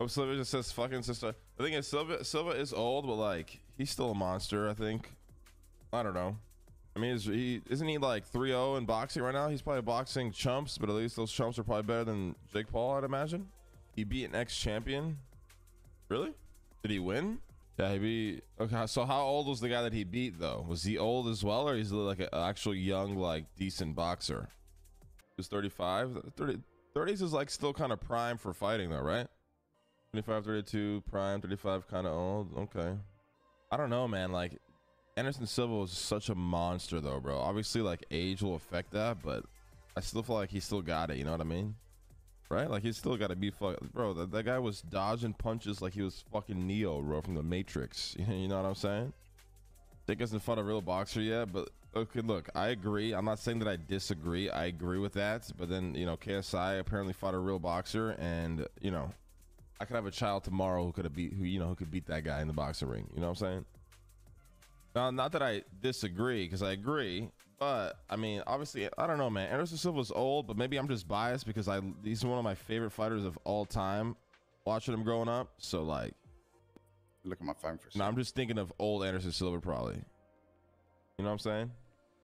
Oh, Silva just says fucking sister. The thing is, Silva Silva is old, but like he's still a monster. I think. I don't know. I mean, is he isn't he like 3-0 in boxing right now? He's probably boxing chumps, but at least those chumps are probably better than Jake Paul, I'd imagine. He beat an ex-champion. Really? Did he win? Yeah, he beat. Okay, so how old was the guy that he beat though? Was he old as well, or he's like an actual young, like decent boxer? He was 35. 30, 30s is like still kind of prime for fighting though, right? 25, 32, prime, 35, kind of old. Okay. I don't know, man. Like Anderson Silva was such a monster though, bro. Obviously, like age will affect that, but I still feel like he still got it. You know what I mean? Right? Like he's still got to be fuck, bro. That, that guy was dodging punches like he was fucking Neo, bro, from the Matrix. You know what I'm saying? Dick hasn't fought a real boxer yet, but okay, look, I agree. I'm not saying that I disagree. I agree with that, but then you know, KSI apparently fought a real boxer, and you know, I could have a child tomorrow who could have beat who you know who could beat that guy in the boxing ring. You know what I'm saying? Now, not that I disagree, because I agree, but I mean, obviously, I don't know, man. Anderson Silva's old, but maybe I'm just biased because I he's one of my favorite fighters of all time. Watching him growing up, so like, Look at my phone for no. I'm just thinking of old Anderson Silva, probably. You know what I'm saying?